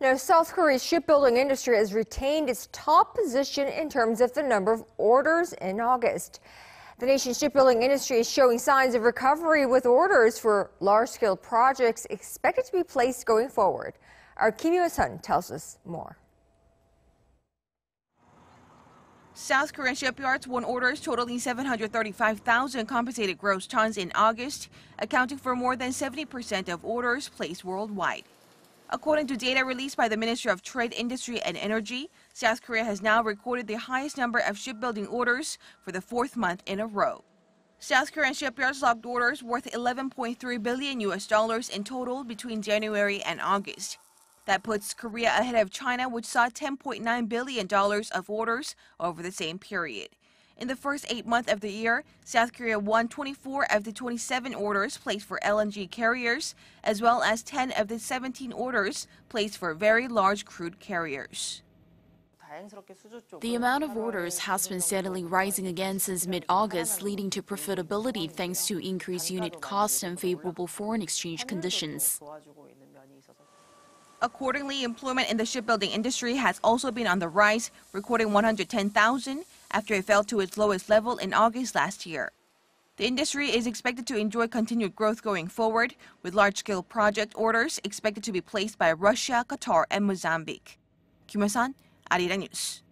Now, South Korea's shipbuilding industry has retained its top position in terms of the number of orders in August. The nation's shipbuilding industry is showing signs of recovery with orders for large-scale projects expected to be placed going forward. Our Kim Hyo-sun tells us more. South Korean shipyards won orders totaling 735,000 compensated gross tons in August, accounting for more than 70% of orders placed worldwide. According to data released by the Ministry of Trade, Industry and Energy, South Korea has now recorded the highest number of shipbuilding orders for the fourth month in a row. South Korean shipyards logged orders worth 11.3 billion US dollars in total between January and August. That puts Korea ahead of China, which saw $10.9 billion of orders over the same period. In the first eight months of the year, South Korea won 24 of the 27 orders placed for LNG carriers, as well as 10 of the 17 orders placed for very large crude carriers. The amount of orders has been steadily rising again since mid-August, leading to profitability thanks to increased unit costs and favorable foreign exchange conditions. Accordingly, employment in the shipbuilding industry has also been on the rise, recording 110,000 after it fell to its lowest level in August last year. The industry is expected to enjoy continued growth going forward, with large-scale project orders expected to be placed by Russia, Qatar, and Mozambique. Kim Hyo-sun, Arirang News.